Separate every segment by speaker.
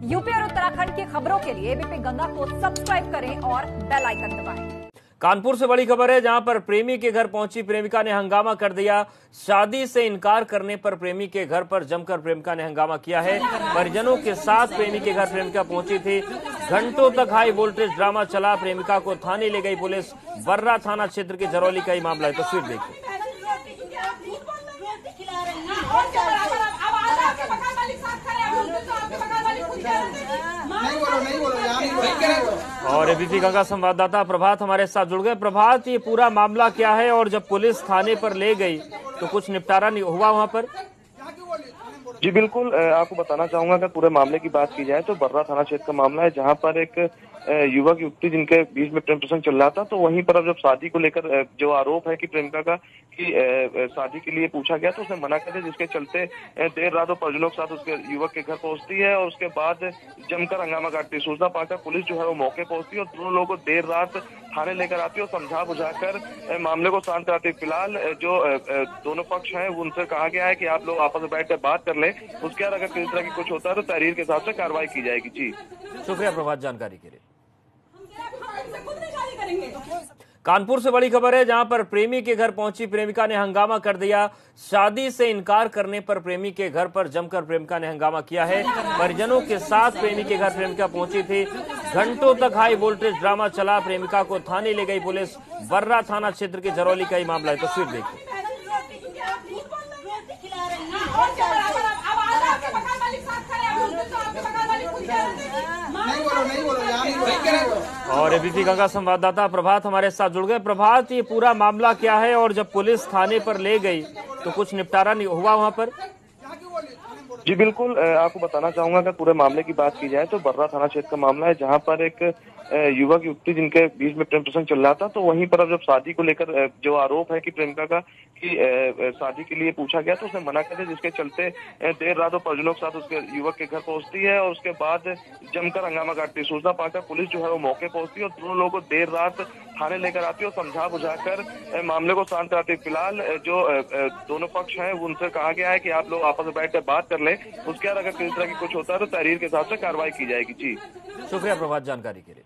Speaker 1: UP और उत्तराखंड की खबरों के लिए एबीपी गंगा को सब्सक्राइब करें और बेल आइकन दबाएँ।
Speaker 2: कानपुर से बड़ी खबर है जहाँ पर प्रेमी के घर पहुँची प्रेमिका ने हंगामा कर दिया। शादी से इनकार करने पर प्रेमी के घर पर जमकर प्रेमिका ने हंगामा किया है। परिजनों के साथ प्रेमी के घर प्रेमिका पहुँची थी। घंटों तक हाई वोल्टेज ड्रामा चला। प्रेमिका को थाने ले गई पुलिस। बर्रा थाना क्षेत्र के जरौली का ही मामला है तस्वीर देखिए
Speaker 3: नहीं बोलो नहीं बोलो यहाँ नहीं बोलो
Speaker 2: और एबीपी गंगा संवाददाता प्रभात हमारे साथ जुड़ गए। प्रभात, ये पूरा मामला क्या है? और जब पुलिस थाने पर ले गई तो कुछ निपटारा नहीं हुआ वहाँ पर?
Speaker 4: जी, बिल्कुल आपको बताना चाहूँगा, अगर पूरे मामले की बात की जाए तो बर्रा थाना क्षेत्र का मामला है, जहाँ पर एक युवक, युवती जिनके बीच में प्रेम प्रसंग चल रहा था तो वहीं पर अब जब शादी को लेकर जो आरोप है कि प्रेमिका का कि शादी के लिए पूछा गया तो उसने मना कर दिया, जिसके चलते देर रात वो परिजनों के साथ उसके युवक के घर पहुँचती है और उसके बाद जमकर हंगामा काटती है। सूचना पाकर पुलिस जो है वो मौके पहुँचती है और दोनों लोगों को देर रात थाने लेकर आती है और समझा बुझाकर मामले को शांत कराती है। फ़िलहाल जो दोनों पक्ष हैं उनसे कहा गया है कि आप लोग आपस में बैठ कर बात कर लें। उसके बाद अगर किसी तरह की कुछ होता है तो तहरीर के हिसाब से कार्रवाई की जाएगी। जी।
Speaker 2: शुक्रिया प्रभात जानकारी के लिए। कानपुर से बड़ी खबर है, जहाँ पर प्रेमी के घर पहुँची, प्रेमिका ने हंगामा कर दिया। शादी से इनकार करने पर प्रेमी के घर पर जमकर प्रेमिका ने हंगामा किया है। परिजनों के साथ प्रेमी के घर प्रेमिका पहुँची थी। घंटों तक हाई वोल्टेज ड्रामा चला, प्रेमिका को थाने ले गई पुलिस। बर्रा थाना क्षेत्र के जरौली का ही मामला है, तस्वीर देखिए
Speaker 3: नहीं बोलो नहीं बोलो यहाँ नहीं बोलो
Speaker 2: और एबीपी गंगा संवाददाता प्रभात हमारे साथ जुड़ गए। प्रभात, ये पूरा मामला क्या है और जब पुलिस थाने पर ले गई तो कुछ निपटारा नहीं हुआ वहाँ पर?
Speaker 4: जी, बिल्कुल आपको बताना चाहूँगा, अगर पूरे मामले की बात की जाए तो बर्रा थाना क्षेत्र का मामला है, जहाँ पर एक युवक, युवती जिनके बीच में प्रेम प्रसंग चल रहा था तो वहीं पर अब जब शादी को लेकर जो आरोप है कि प्रेमिका का, कि शादी के लिए पूछा गया तो उसने मना कर दिया, जिसके चलते देर रात वो परिजनों के साथ उसके युवक के घर पहुँचती है, और उसके बाद जमकर हंगामा काटती है। सूचना पाकर पुलिस जो है वो मौके पहुँचती है, और दोनों लोगों को देर रात थाने लेकर आती है और समझा बुझाकर अ, मामले को शांत कराती है। फ़िलहाल जो दोनों पक्ष हैं उनसे कहा गया है कि आप लोग आपस में बैठ कर बात कर लें। उसके बाद अगर किसी तरह की कुछ होता है तो तहरीर के हिसाब से कार्रवाई की जाएगी। जी।
Speaker 2: शुक्रिया प्रभात जानकारी के लिए।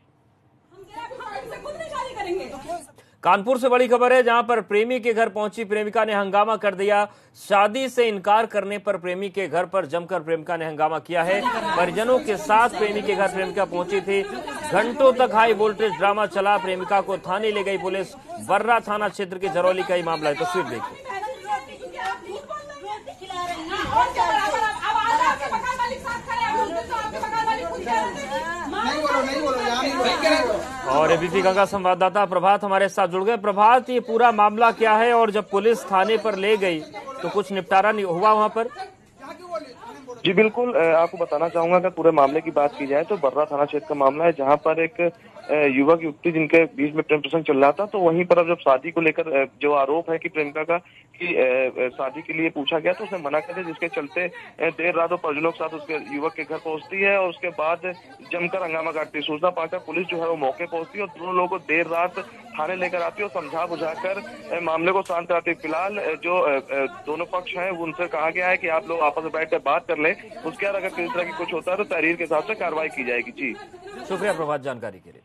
Speaker 2: कानपुर से बड़ी खबर है जहाँ पर प्रेमी के घर पहुँची प्रेमिका ने हंगामा कर दिया। शादी से इनकार करने पर प्रेमी के घर पर जमकर प्रेमिका ने हंगामा किया है। परिजनों के साथ प्रेमी के घर प्रेमिका पहुँची थी। घंटों तक हाई वोल्टेज ड्रामा चला, प्रेमिका को थाने ले गई पुलिस। बर्रा थाना क्षेत्र के जरौली का ही मामला है, तस्वीर देखिए। और एबीपी गंगा संवाददाता प्रभात हमारे साथ जुड़ गए। प्रभात, ये पूरा मामला क्या है? और जब पुलिस थाने पर ले गई तो कुछ निपटारा नहीं हुआ वहाँ पर?
Speaker 4: जी, बिल्कुल आपको बताना चाहूँगा, अगर पूरे मामले की बात की जाए तो बर्रा थाना क्षेत्र का मामला है, जहाँ पर एक युवक, युवती जिनके बीच में प्रेम प्रसंग चल रहा था तो वहीं पर अब जब शादी को लेकर जो आरोप है कि प्रेमिका का कि शादी के लिए पूछा गया तो उसने मना कर दिया जिसके चलते देर रात वो परिजनों के साथ उसके युवक के घर पहुँचती है और उसके बाद जमकर हंगामा काटती है। सूचना पाकर पुलिस जो है वो मौके पहुँचती है और दोनों लोगों को देर रात थाने लेकर आती है और समझा बुझाकर मामले को शांत कराती है। फ़िलहाल जो दोनों पक्ष हैं उनसे कहा गया है कि आप लोग आपस में बैठ कर बात कर लें। उसके बाद अगर किसी तरह की कुछ होता है तो तहरीर के हिसाब से कार्रवाई की जाएगी। जी।
Speaker 2: शुक्रिया प्रभात जानकारी के लिए।